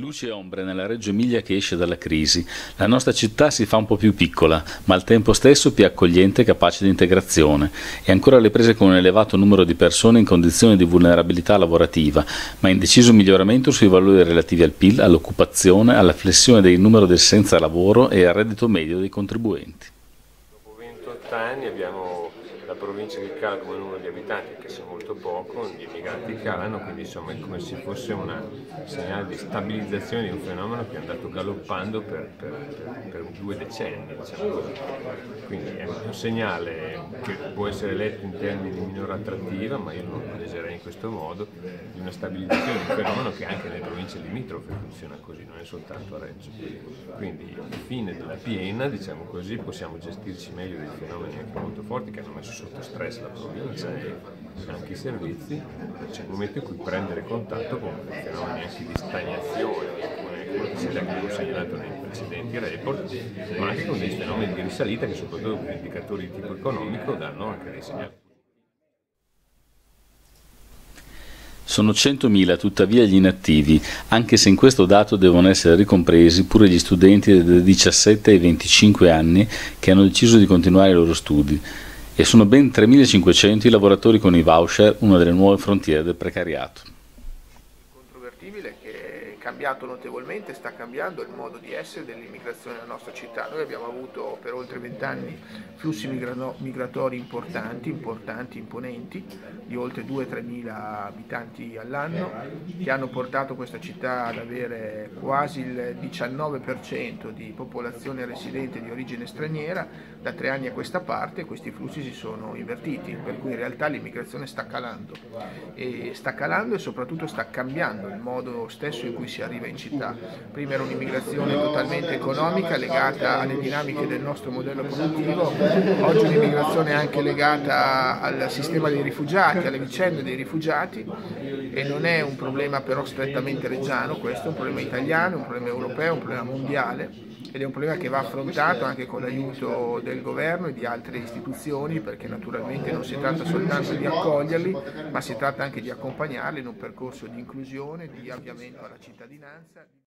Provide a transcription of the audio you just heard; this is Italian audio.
Luce e ombre nella Reggio Emilia che esce dalla crisi. La nostra città si fa un po' più piccola, ma al tempo stesso più accogliente e capace di integrazione. E ancora alle prese con un elevato numero di persone in condizioni di vulnerabilità lavorativa, ma in deciso miglioramento sui valori relativi al PIL, all'occupazione, alla flessione del numero del senza lavoro e al reddito medio dei contribuenti. Dopo 28 anni abbiamo la provincia che cala come numero di abitanti, che sia molto poco, gli immigranti calano, quindi insomma è come se fosse un segnale di stabilizzazione di un fenomeno che è andato galoppando per, per, per, due decenni, diciamo. Quindi è un segnale che può essere letto in termini di minore attrattiva, ma io non lo legerei in questo modo, di una stabilizzazione di un fenomeno che anche nelle province limitrofe funziona così, non è soltanto a Reggio. Quindi fine della piena, diciamo così, possiamo gestirci meglio dei fenomeni anche molto forti che hanno messo sotto stress la provincia e anche i servizi, c'è un momento in cui prendere contatto con fenomeni anche di stagnazione, quello che si è segnalato nei precedenti report, ma anche con dei fenomeni di risalita che soprattutto con indicatori di tipo economico danno anche dei segnali. Sono 100.000 tuttavia gli inattivi, anche se in questo dato devono essere ricompresi pure gli studenti dai 17 ai 25 anni che hanno deciso di continuare i loro studi e sono ben 3.500 i lavoratori con i voucher, una delle nuove frontiere del precariato. Controvertibile cambiato notevolmente, sta cambiando il modo di essere dell'immigrazione nella nostra città. Noi abbiamo avuto per oltre vent'anni flussi migratori importanti, importanti, imponenti, di oltre 2-3 mila abitanti all'anno, che hanno portato questa città ad avere quasi il 19% di popolazione residente di origine straniera. Da tre anni a questa parte questi flussi si sono invertiti, per cui in realtà l'immigrazione sta calando. E sta calando e soprattutto sta cambiando il modo stesso in cui si arriva in città. Prima era un'immigrazione totalmente economica legata alle dinamiche del nostro modello produttivo, Oggi l'immigrazione è anche legata al sistema dei rifugiati, alle vicende dei rifugiati. E non è un problema però strettamente reggiano, questo è un problema italiano, un problema europeo, un problema mondiale ed è un problema che va affrontato anche con l'aiuto del governo e di altre istituzioni perché naturalmente non si tratta soltanto di accoglierli ma si tratta anche di accompagnarli in un percorso di inclusione, di avviamento alla cittadinanza.